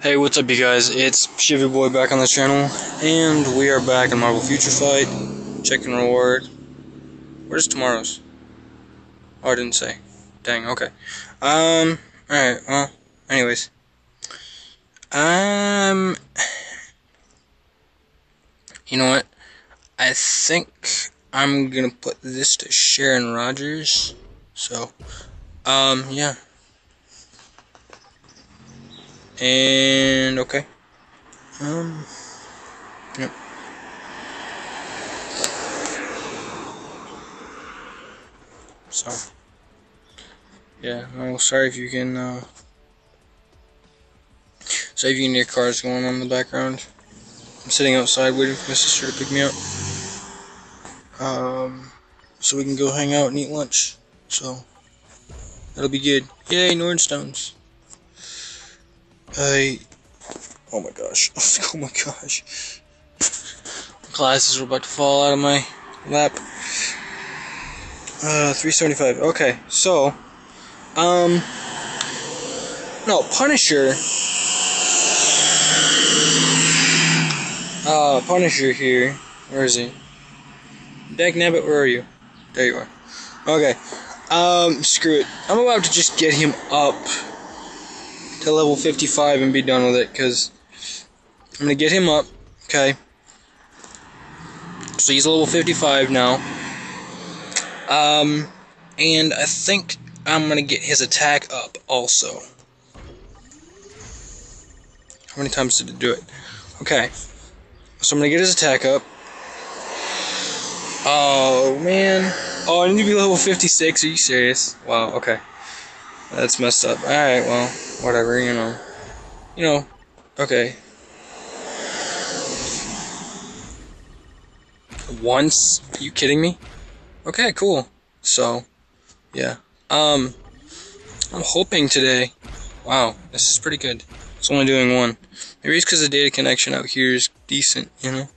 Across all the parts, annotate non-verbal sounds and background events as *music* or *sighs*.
Hey, what's up, you guys? It's Chevy Boy back on the channel, and we are back in Marvel Future Fight. Checking reward. Where's tomorrow's? Oh, I didn't say. Dang. Okay. Um. All right. Well. Anyways. Um. *sighs* You know what? I think I'm gonna put this to Sharon Rogers. So. Um. Yeah. And okay. Um. Yep. So. Yeah. Well, sorry if you can. Uh, sorry if you can hear cars going on in the background. I'm sitting outside waiting for my sister to pick me up. Um. So we can go hang out and eat lunch. So. That'll be good. Yay, Nordstones. I. Oh my gosh. *laughs* Oh my gosh. Glasses are about to fall out of my lap. Uh, 375. Okay, so. Um. No, Punisher. Uh, Punisher here. Where is he? Dag Nabbit, where are you? There you are. Okay. Um, screw it. I'm about to just get him up level 55 and be done with it because I'm going to get him up. Okay. So he's level 55 now. Um, and I think I'm going to get his attack up also. How many times did it do it? Okay. So I'm going to get his attack up. Oh, man. Oh, I need to be level 56. Are you serious? Wow, okay. That's messed up. Alright, well, whatever, you know. You know, okay. Once? Are you kidding me? Okay, cool. So, yeah. Um, I'm hoping today. Wow, this is pretty good. It's only doing one. Maybe it's because the data connection out here is decent, you know?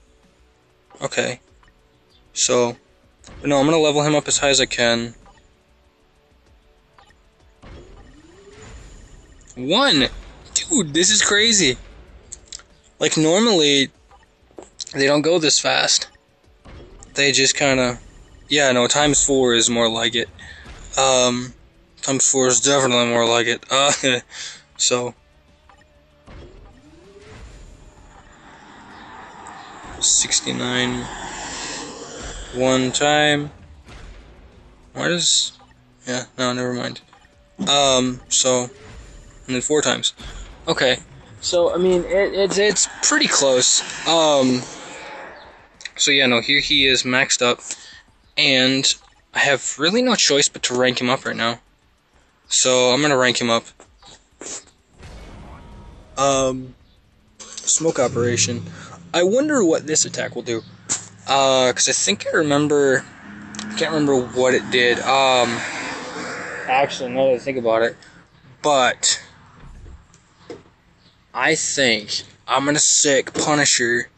Okay. So, but no, I'm gonna level him up as high as I can. One! Dude, this is crazy. Like, normally, they don't go this fast. They just kinda. Yeah, no, times four is more like it. Um, times four is definitely more like it. Uh, *laughs* so. Sixty-nine one time. Why does... Yeah, no, never mind. Um, so... And then four times. Okay. So, I mean, it, it's, it's pretty close. Um... So yeah, no, here he is maxed up. And I have really no choice but to rank him up right now. So, I'm gonna rank him up. Um... Smoke Operation. I wonder what this attack will do. Uh, cause I think I remember, I can't remember what it did. Um, actually, now that I think about it, but I think I'm gonna stick Punisher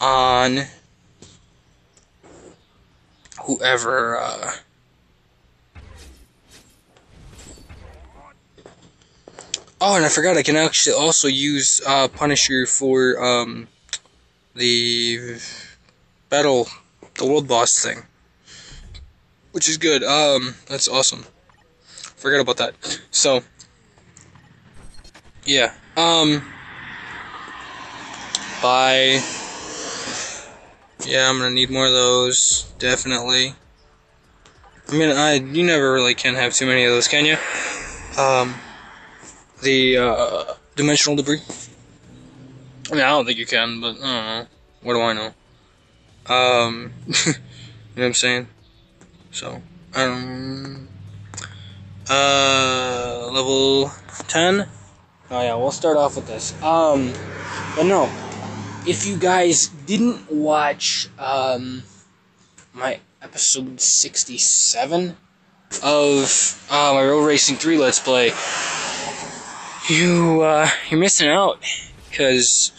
on whoever. Uh, oh, and I forgot I can actually also use uh, Punisher for um, the battle the world boss thing. Which is good. Um, that's awesome. Forget about that. So, yeah. Um, bye. Yeah, I'm gonna need more of those. Definitely. I mean, I you never really can have too many of those, can you? Um, the uh, dimensional debris. I mean, I don't think you can, but I don't know. What do I know? Um, *laughs* you know what I'm saying? So, um, uh, level 10. Oh yeah, we'll start off with this. Um, but no, if you guys didn't watch, um, my episode 67 of, uh, my Road Racing 3 Let's Play, you, uh, you're missing out. Because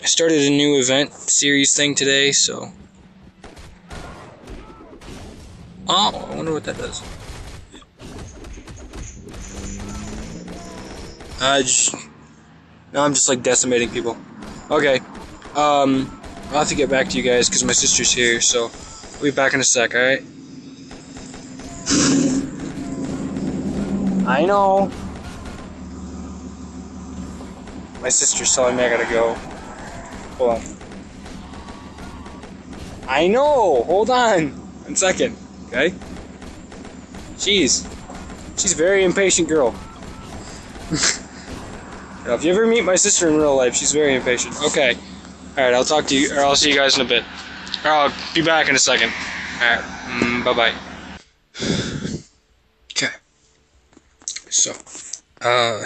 I started a new event series thing today, so. Oh, I wonder what that does. I just, Now I'm just like decimating people. Okay. Um, I'll have to get back to you guys because my sister's here, so we'll be back in a sec, alright? I know. My sister's telling me I gotta go. Hold on. I know! Hold on! One second, okay? Jeez. She's a very impatient girl. Now, if you ever meet my sister in real life, she's very impatient. Okay. Alright, I'll talk to you, or I'll see you guys in a bit. Or I'll be back in a second. Alright, mm, bye bye. *sighs* Okay. So, uh,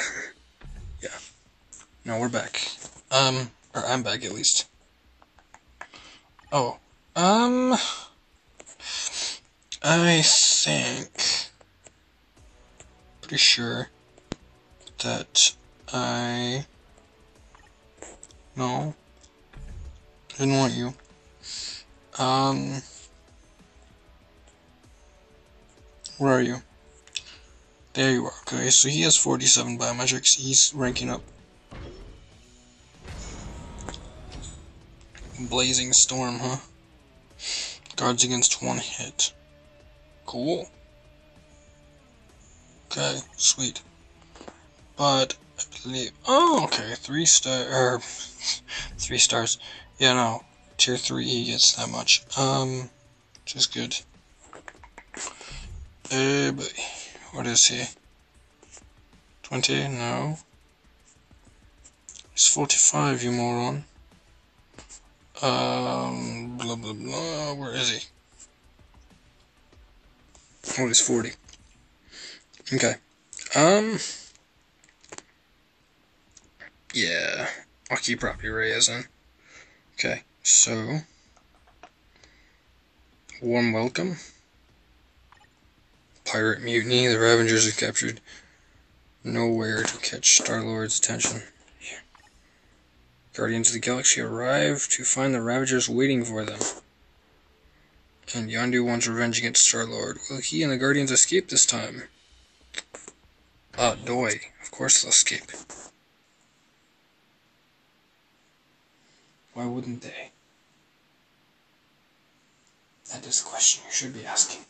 yeah. Now we're back. Um, or I'm back at least. Oh, um, I think, pretty sure that I, no, I didn't want you. Um, where are you? There you are. Okay, so he has 47 biometrics. He's ranking up. Blazing Storm, huh? Guards against one hit. Cool. Okay, sweet. But I believe. Oh, okay, three star or *laughs* three stars. Yeah, no, tier three he gets that much. Um, which is good. Uh, but what is he? Twenty? No. He's forty-five, you moron. Um, blah blah blah. Where is he? Oh, he's 40. Okay. Um. Yeah. I'll keep Robbie Reyes in. Okay, so. Warm welcome. Pirate mutiny. The Ravagers have captured Knowhere to catch Star Lord's attention. Guardians of the Galaxy arrive to find the Ravagers waiting for them. And Yondu wants revenge against Star-Lord. Will he and the Guardians escape this time? Ah, doy. Of course they'll escape. Why wouldn't they? That is the question you should be asking.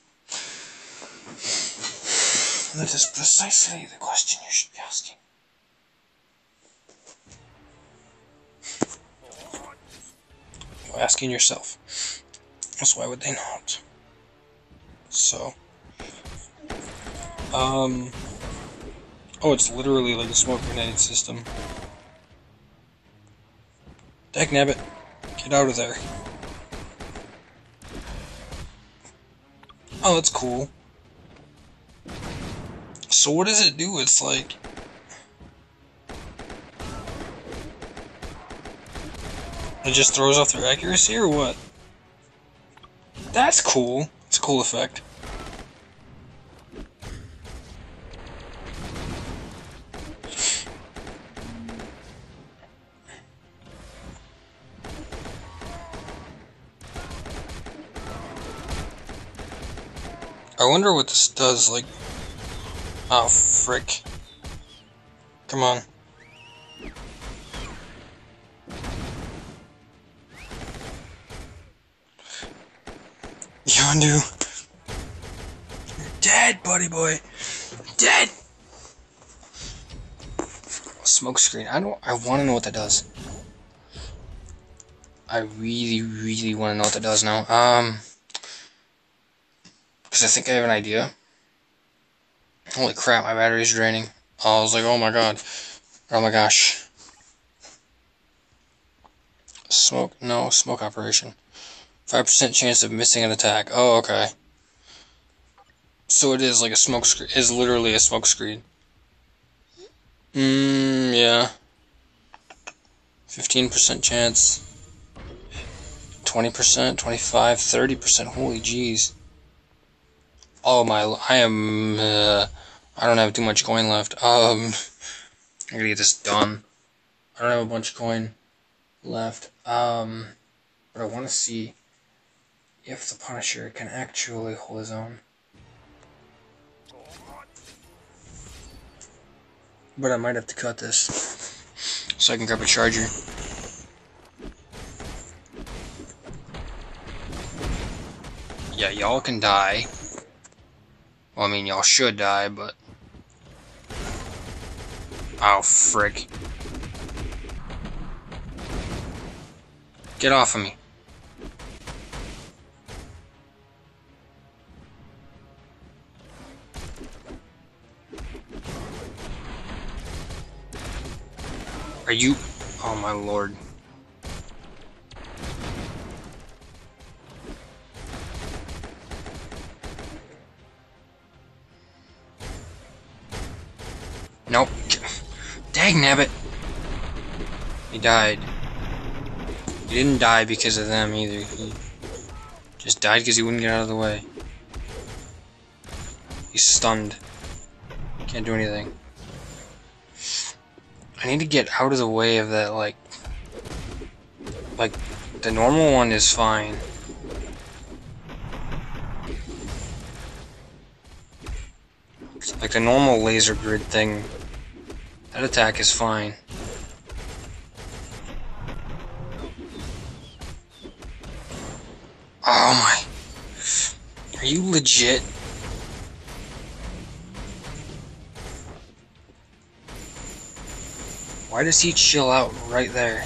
That is precisely the question you should be asking. You're asking yourself. So why would they not? So, um, oh, it's literally like a smoke grenade system. Dag nabbit, get out of there. Oh, that's cool. So what does it do? It's like It just throws off their accuracy or what? That's cool. It's a cool effect. I wonder what this does, like... Oh, frick. Come on. Yondu. You're dead, buddy boy. Dead. Smoke screen. I don't. I want to know what that does. I really, really want to know what that does now. Um, because I think I have an idea. Holy crap, my battery's draining. Oh, I was like, oh my god. Oh my gosh. Smoke, no, smoke operation. 5% chance of missing an attack. Oh, okay. So it is like a smoke screen. Is literally a smoke screen. Mmm, yeah. 15% chance. 20%, 25, 30%. Holy jeez. Oh my, I am, uh, I don't have too much coin left. Um, *laughs* I gotta get this done. I don't have a bunch of coin left. Um, but I want to see if the Punisher can actually hold his own. But I might have to cut this. *laughs* So I can grab a charger. Yeah, y'all can die. Well, I mean, y'all should die, but... Oh, frick. Get off of me. Are you... Oh my lord. Dang nabbit. He died. He didn't die because of them either. He just died because he wouldn't get out of the way. He's stunned. Can't do anything. I need to get out of the way of that, like... Like, the normal one is fine. Like the normal laser grid thing, that attack is fine. Oh my. Are you legit? Why does he chill out right there?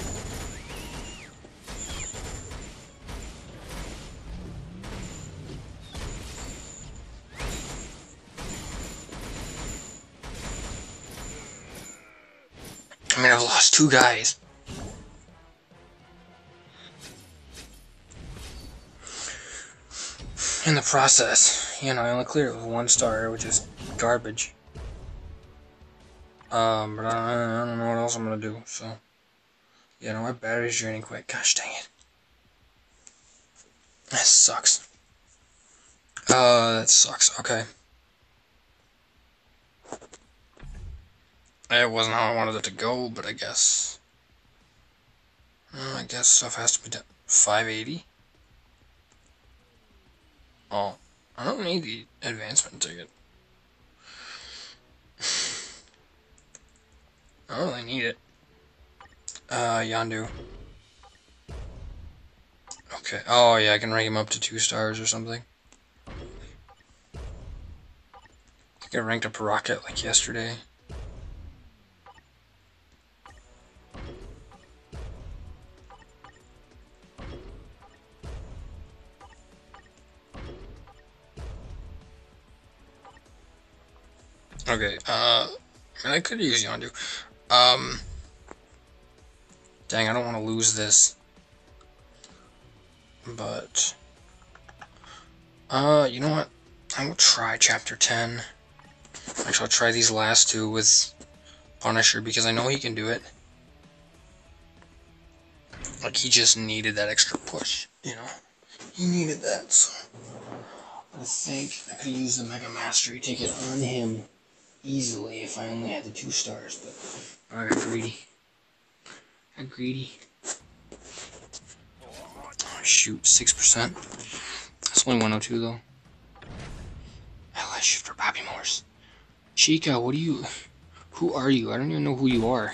I lost two guys. In the process, you know, I only cleared it with one star, which is garbage. Um, but I, I don't know what else I'm gonna do, so. You know, my battery's draining quick. Gosh dang it. That sucks. Uh, that sucks. Okay. It wasn't how I wanted it to go, but I guess. I guess stuff has to be done. 580? Oh, I don't need the advancement ticket. *sighs* I don't really need it. Uh, Yondu. Okay. Oh, yeah, I can rank him up to two stars or something. I think I ranked up Rocket like yesterday. Okay, uh, I could use Yondu. Um, dang, I don't want to lose this. But, uh, you know what? I will try Chapter 10. Actually, I'll try these last two with Punisher because I know he can do it. Like, he just needed that extra push, you know? He needed that, so... I think I could use the Mega Mastery ticket on him easily if I only had the two stars, but I got greedy. I got greedy. Oh, shoot, 6%. That's only 102 though. LS Shifter Bobby Morse. Chica, what are you... Who are you? I don't even know who you are.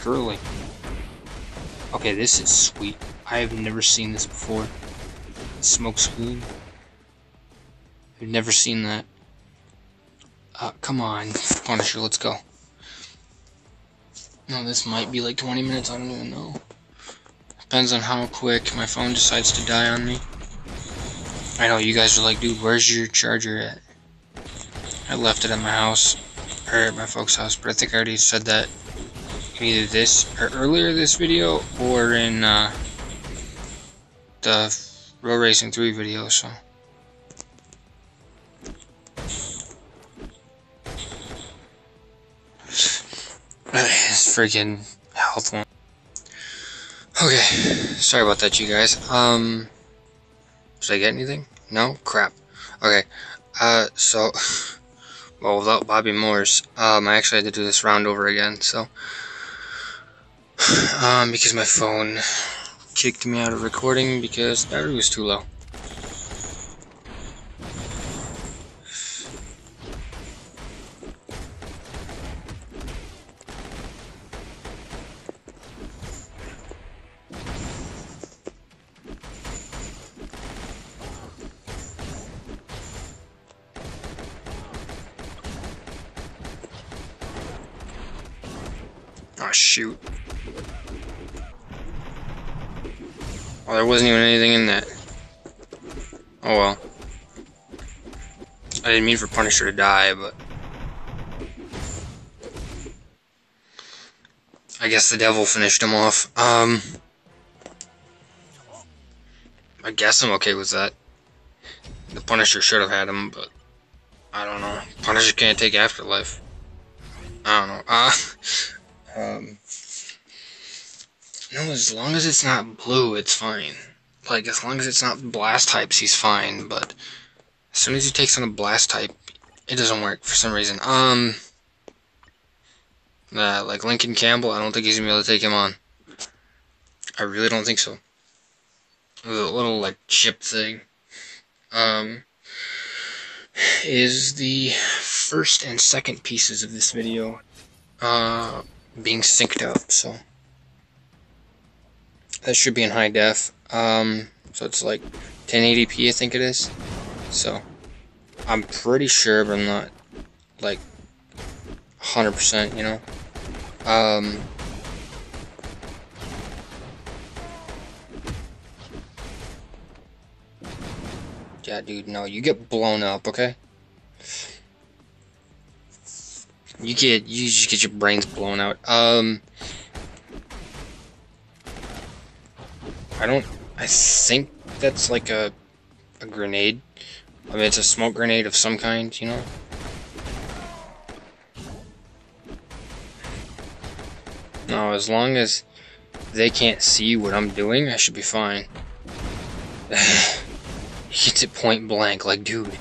Curly. Okay, this is sweet. I have never seen this before. Smoke screen. I've never seen that. Uh, come on, Punisher, let's go. No, this might be like 20 minutes, I don't even know. Depends on how quick my phone decides to die on me. I know, you guys are like, dude, where's your charger at? I left it at my house, or at my folks' house, but I think I already said that either this, or earlier this video, or in, uh, the Road Racing 3 video, so. *sighs* It's freaking health one. Okay, sorry about that, you guys. Um, did I get anything? No? Crap. Okay, uh, so, *laughs* well, without Bobby Morse, um, I actually had to do this round over again, so, *sighs* um, because my phone kicked me out of recording because battery was too low. Oh, shoot. Oh, there wasn't even anything in that. Oh well. I didn't mean for Punisher to die, but... I guess the devil finished him off. Um... I guess I'm okay with that. The Punisher should have had him, but... I don't know. Punisher can't take Afterlife. I don't know. Uh... *laughs* as long as it's not blue, it's fine. Like, as long as it's not blast types, he's fine, but as soon as he takes on a blast type, it doesn't work for some reason. Um, uh, like Lincoln Campbell, I don't think he's gonna be able to take him on. I really don't think so. The little, like, chip thing, um, is the first and second pieces of this video, uh, being synced up, so that should be in high def. Um, so it's like 1080p, I think it is. So I'm pretty sure, but I'm not like 100%, you know. Um, yeah, dude, no, you get blown up, okay? You get, you just get your brains blown out. Um, I don't. I think that's like a a grenade. I mean, it's a smoke grenade of some kind, you know. No, as long as they can't see what I'm doing, I should be fine. *sighs* he it point blank, like, dude.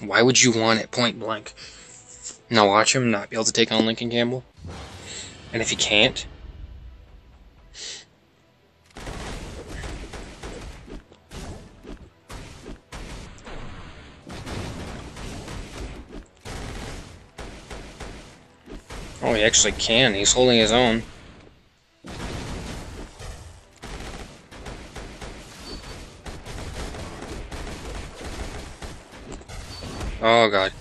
Why would you want it point blank? Now watch him not be able to take on Lincoln Campbell. And if he can't, Oh, he actually can. He's holding his own. Oh god.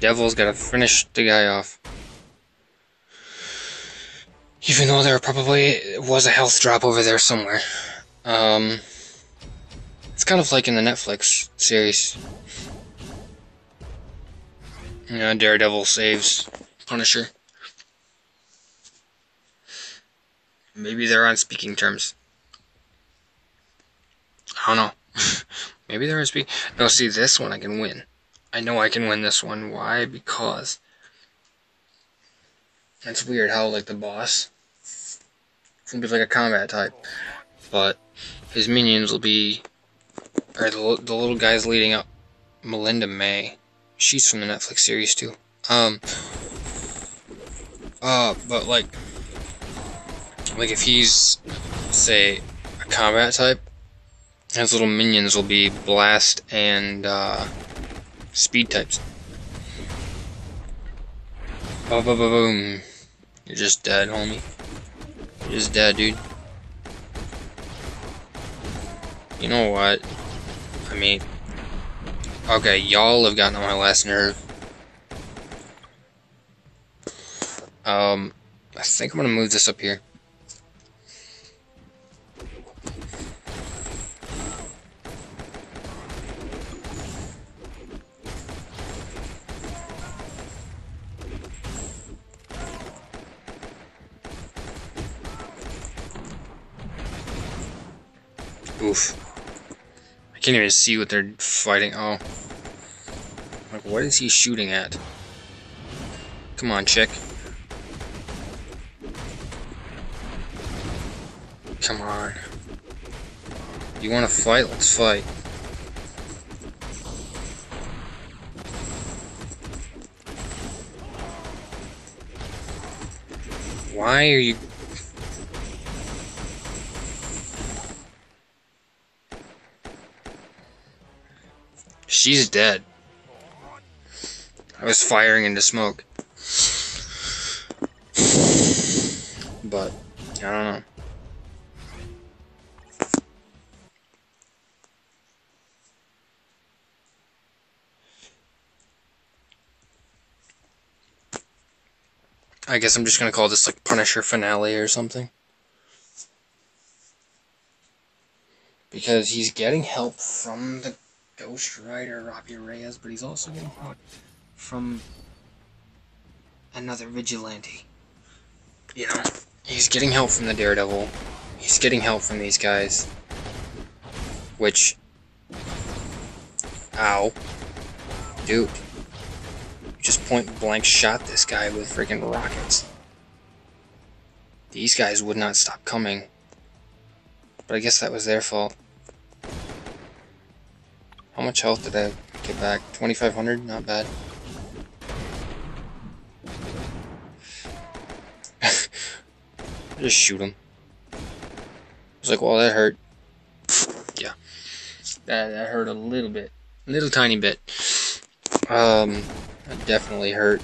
Devil's gotta finish the guy off. Even though there probably was a health drop over there somewhere. Um, it's kind of like in the Netflix series. Know, Daredevil saves Punisher. Maybe they're on speaking terms. I don't know. *laughs* Maybe they're on speak. No, see, this one I can win. I know I can win this one. Why? Because it's weird how like the boss gonna be like a combat type, but his minions will be or the, the little guys leading up. Melinda May, she's from the Netflix series too. Um. Uh, but like like if he's, say, a combat type, his little minions will be blast and uh, speed types. Boom, boom, boom. You're just dead, homie. You're just dead, dude. You know what? I mean, okay, y'all have gotten on my last nerve. Um, I think I'm gonna move this up here. Oof. I can't even see what they're fighting. Oh. Like, what is he shooting at? Come on, chick. Come on. You want to fight? Let's fight. Why are you She's dead. I was firing into smoke. But, I don't know. I guess I'm just gonna call this like Punisher finale or something. Because he's getting help from the Ghost Rider Robbie Reyes, but he's also getting help from another vigilante. You know, he's getting help from the Daredevil. He's getting help from these guys. Which. Ow. Dude. Just point blank shot this guy with freaking rockets. These guys would not stop coming. But I guess that was their fault. How much health did I get back? 2,500? Not bad. *laughs* Just shoot him. I was like, well, that hurt. Yeah. That, that hurt a little bit. A little tiny bit. Um, that definitely hurt.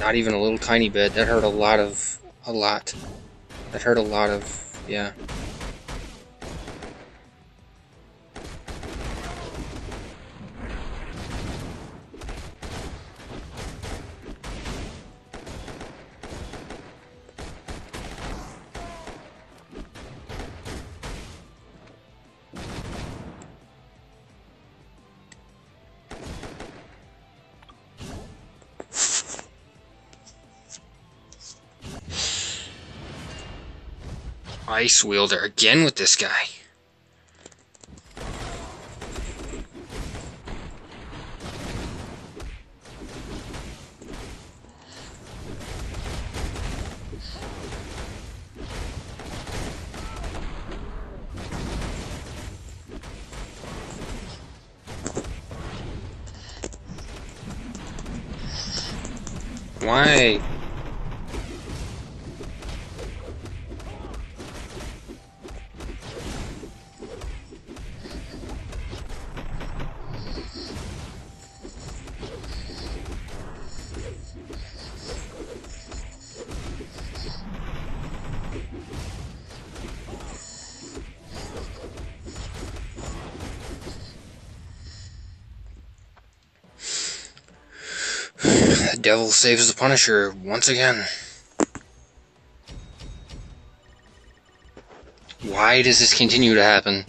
Not even a little tiny bit. That hurt a lot of... A lot. That hurt a lot of... Yeah. Wielder again with this guy. Why? The devil saves the Punisher once again. Why does this continue to happen?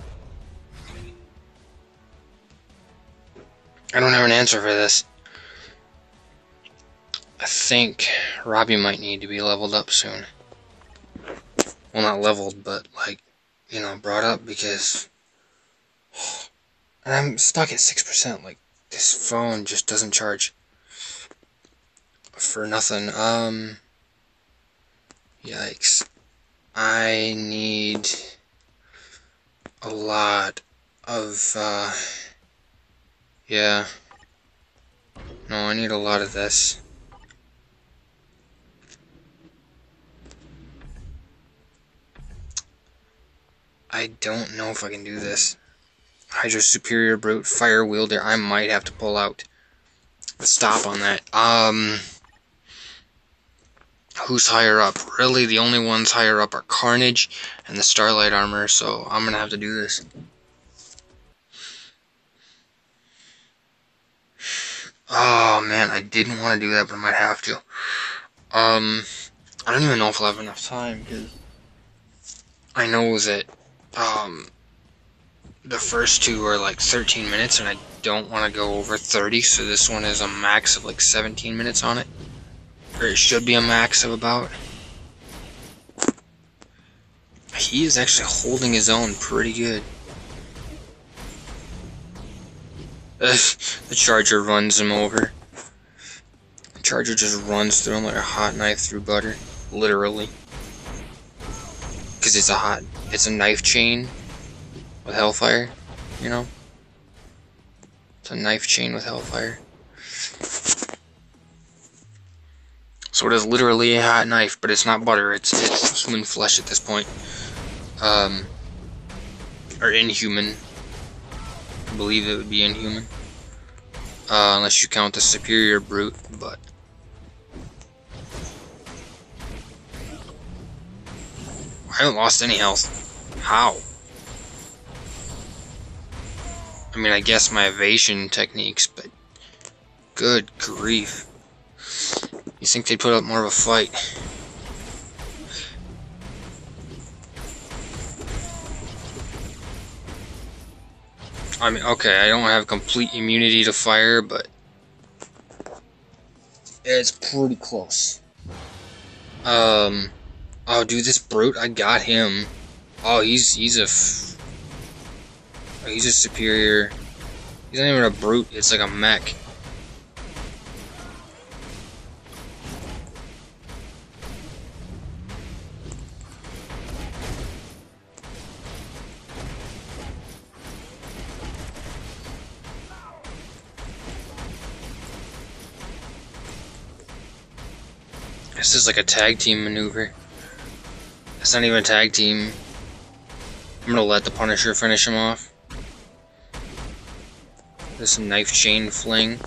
I don't have an answer for this. I think Robbie might need to be leveled up soon. Well, not leveled, but like, you know, brought up because. *sighs* And I'm stuck at 6%. Like, this phone just doesn't charge for nothing. Um, yikes. I need a lot of, uh, yeah. No, I need a lot of this. I don't know if I can do this. Hydra Superior Brute Fire Wielder, I might have to pull out. Stop on that. Um who's higher up. Really, the only ones higher up are Carnage and the Starlight Armor, so I'm gonna have to do this. Oh man, I didn't want to do that, but I might have to. Um, I don't even know if I'll have enough time because I know that um the first two are like 13 minutes, and I don't want to go over 30, so this one is a max of like 17 minutes on it. Or it should be a max of about. He is actually holding his own pretty good. the Charger runs him over. The Charger just runs through him like a hot knife through butter. Literally. Because it's a hot, it's a knife chain with Hellfire, you know? It's a knife chain with Hellfire. So it is literally a hot knife, but it's not butter. It's it's human flesh at this point. Um, or inhuman. I believe it would be inhuman. Uh, unless you count the superior brute, but. I haven't lost any health. How? I mean, I guess my evasion techniques, but good grief. You think they'd put up more of a fight? I mean, okay, I don't have complete immunity to fire, but it's pretty close. Um, oh, dude, this brute, I got him. Oh, he's he's a oh, he's a superior. He's not even a brute. It's like a mech. This is like a tag team maneuver. It's not even a tag team. I'm gonna let the Punisher finish him off. This knife chain fling.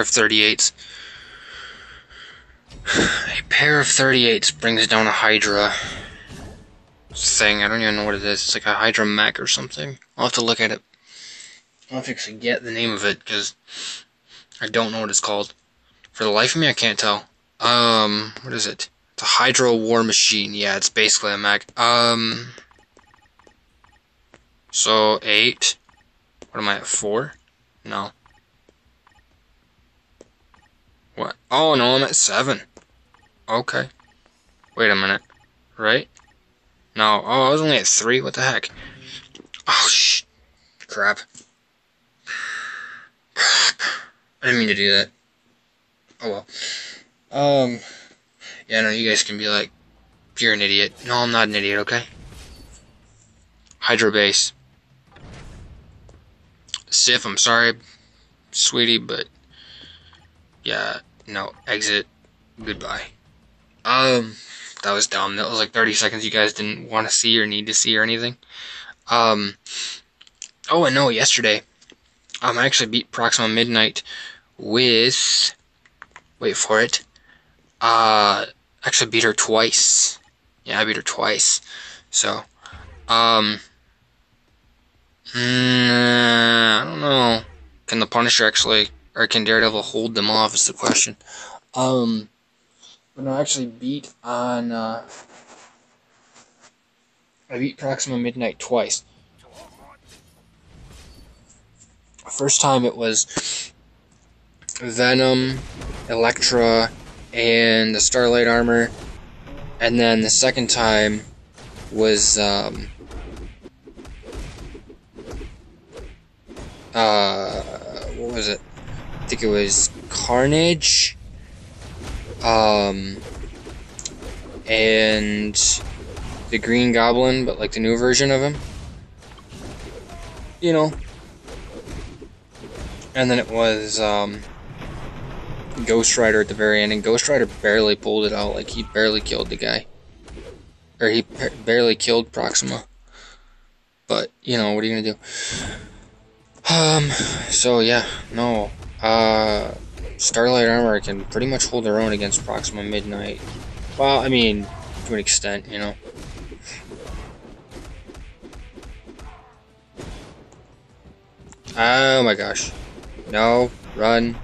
Of 38s. *sighs* A pair of 38s brings down a Hydra thing. I don't even know what it is. It's like a Hydra mech or something. I'll have to look at it. I'll have to actually get the name of it because I don't know what it's called. For the life of me, I can't tell. Um, what is it? It's a Hydra war machine. Yeah, it's basically a mech. Um, so eight. What am I at? Four? No. What? Oh, no, I'm at seven. Okay. Wait a minute. Right? No. Oh, I was only at three. What the heck? Oh, sh. Crap. Crap. *sighs* I didn't mean to do that. Oh, well. Um. Yeah, no, you guys can be like, you're an idiot. No, I'm not an idiot, okay? Hydro base. Sif, I'm sorry, sweetie, but yeah, no, exit, goodbye. Um, that was dumb. That was like 30 seconds you guys didn't want to see or need to see or anything. Um, oh, I know, yesterday, um, I actually beat Proxima Midnight with, wait for it, uh, actually beat her twice. Yeah, I beat her twice. So, um, mm, I don't know. Can the Punisher actually or can Daredevil hold them off? Is the question. Um, but no, I actually beat on. Uh, I beat Proxima Midnight twice. First time it was Venom, Elektra, and the Starlight armor, and then the second time was um, uh, what was it? Think it was Carnage, um, and the Green Goblin, but like the new version of him. You know. And then it was um, Ghost Rider at the very end, and Ghost Rider barely pulled it out. Like he barely killed the guy, or he barely killed Proxima. But you know, what are you gonna do? Um. So yeah, no. Uh, Starlight Armor can pretty much hold their own against Proxima Midnight. Well, I mean, to an extent, you know. Oh my gosh. No, run.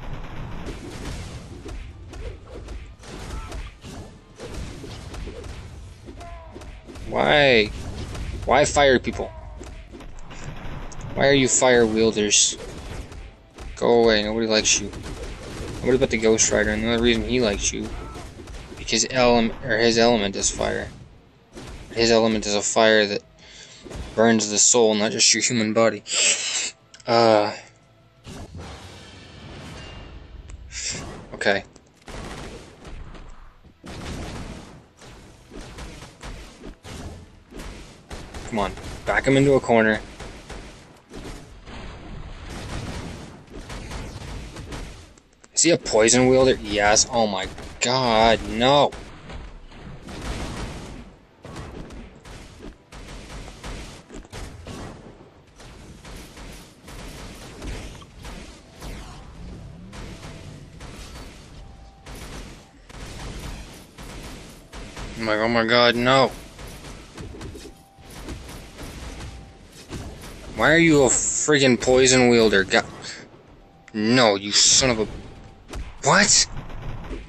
Why? Why fire people? Why are you fire wielders? Go away, nobody likes you. Nobody but the Ghost Rider, and the only reason he likes you because element or his element is fire. His element is a fire that burns the soul, not just your human body. *sighs* Uh Okay. Come on, back him into a corner. Is he a poison wielder? Yes. Oh my god, no. Oh I'm like, oh my god, no. Why are you a friggin' poison wielder? God. No, you son of a what?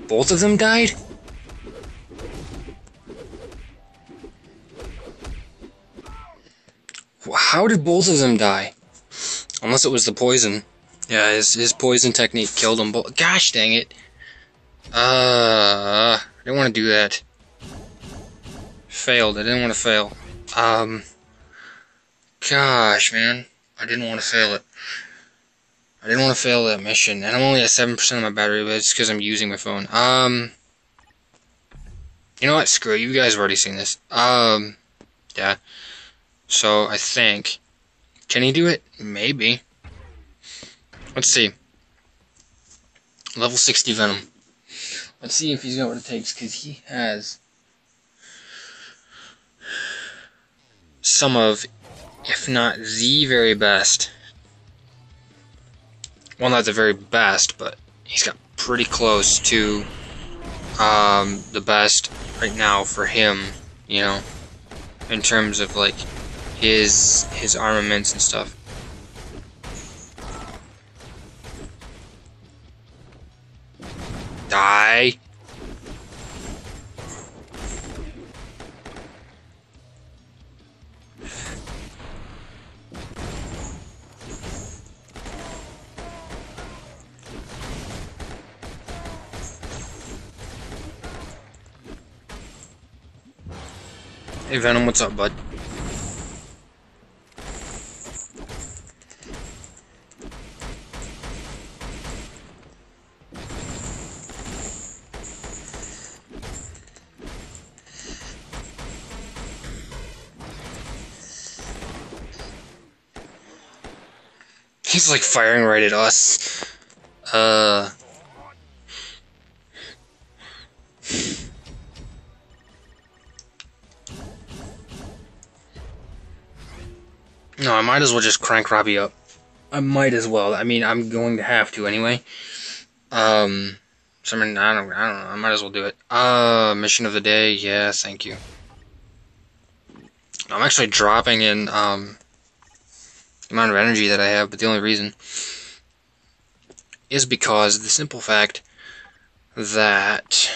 Both of them died? How did both of them die? Unless it was the poison. Yeah, his, his poison technique killed them both. Gosh dang it. Uh, I didn't want to do that. Failed. I didn't want to fail. Um, gosh, man. I didn't want to fail it. I didn't want to fail that mission. And I'm only at 7% of my battery, but it's because I'm using my phone. Um, you know what? Screw it. You guys have already seen this. Um, yeah. So, I think... Can he do it? Maybe. Let's see. Level 60 Venom. Let's see if he's got what it takes, because he has some of, if not the very best. Well, not the very best, but he's got pretty close to um, the best right now for him, you know, in terms of like his his armaments and stuff. Die. Hey Venom, what's up, bud? He's like firing right at us. Uh. Might as well just crank Robbie up. I might as well. I mean, I'm going to have to anyway. Um, so I mean, I don't, I don't know. I might as well do it. Uh, mission of the day. Yeah, thank you. I'm actually dropping in um the amount of energy that I have, but the only reason is because the simple fact that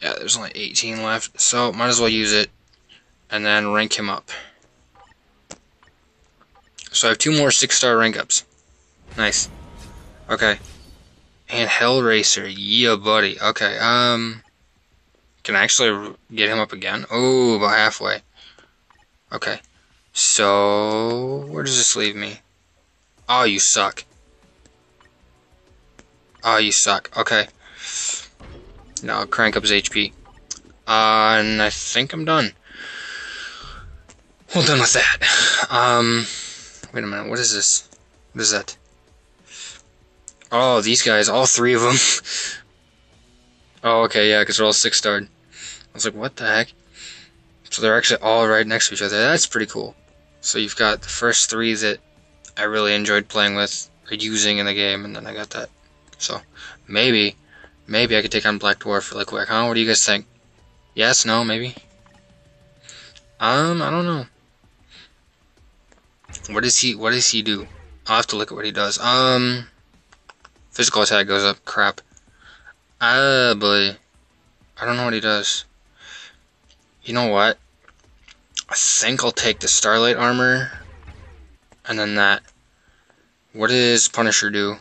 yeah, there's only 18 left, so might as well use it and then rank him up. So I have two more six-star rank ups. Nice. Okay. And Hellraiser, yeah, buddy. Okay, um, can I actually get him up again? Oh, about halfway. Okay. So, where does this leave me? Oh, you suck. Oh, you suck. Okay. Now I'll crank up his HP. Uh, and I think I'm done. Well done with that. Um, wait a minute. What is this? What is that? Oh, these guys, all three of them. *laughs* oh, okay, yeah, because they're all six-starred. I was like, what the heck? So they're actually all right next to each other. That's pretty cool. So you've got the first three that I really enjoyed playing with, or using in the game, and then I got that. So maybe, maybe I could take on Black Dwarf really quick, huh? What do you guys think? Yes, no, maybe? Um, I don't know. What does he, what does he do? I'll have to look at what he does. Um, physical attack goes up, crap. Ah, boy. I don't know what he does. You know what? I think I'll take the Starlight Armor. And then that. What does Punisher do?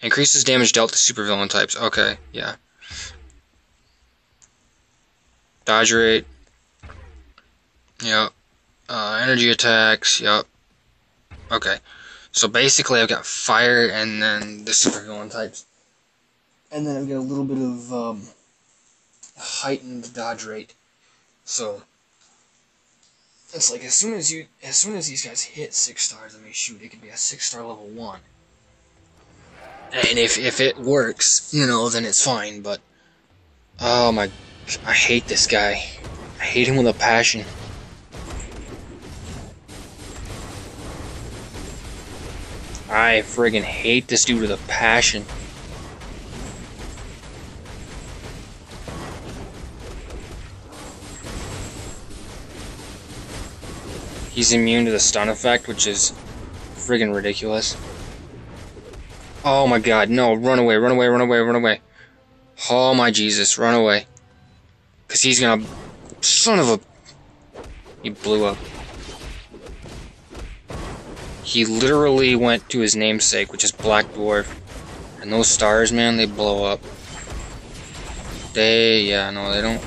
Increases damage dealt to supervillain types. Okay, yeah. Dodge rate. Yep. Uh, energy attacks. Yep. Okay. So basically I've got fire and then the supervillain types. And then I've got a little bit of um, heightened dodge rate. So it's like as soon as you, as soon as these guys hit six stars, I mean, shoot, it could be a six star level one. And if if it works, you know, then it's fine. But oh my, I hate this guy. I hate him with a passion. I friggin' hate this dude with a passion. He's immune to the stun effect, which is friggin' ridiculous. Oh my god, no, run away, run away, run away, run away. Oh my Jesus, run away. Cause he's gonna... Son of a... He blew up. He literally went to his namesake, which is Black Dwarf. And those stars, man, they blow up. They yeah, no, they don't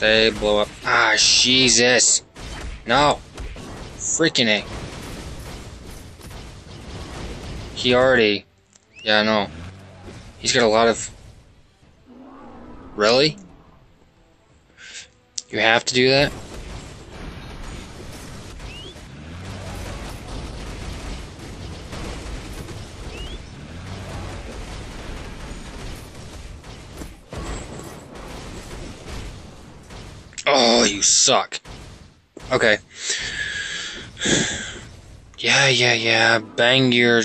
they blow up. Ah, Jesus. No. Freaking A. He already... Yeah, know. He's got a lot of... Really? You have to do that? You suck. Okay. Yeah, yeah, yeah. Bang your.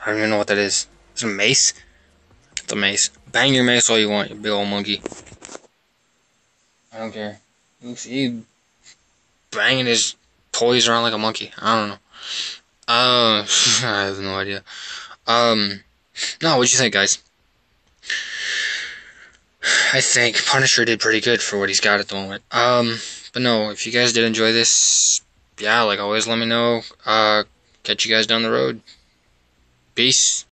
I don't even know what that is. Is it a mace? It's a mace. Bang your mace all you want, you big old monkey. I don't care. He banging his toys around like a monkey. I don't know. Uh, *laughs* I have no idea. Um, no, what'd you think, guys? I think Punisher did pretty good for what he's got at the moment. Um, but no, if you guys did enjoy this, yeah, like always, let me know. Uh, catch you guys down the road. Peace.